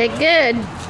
Take good.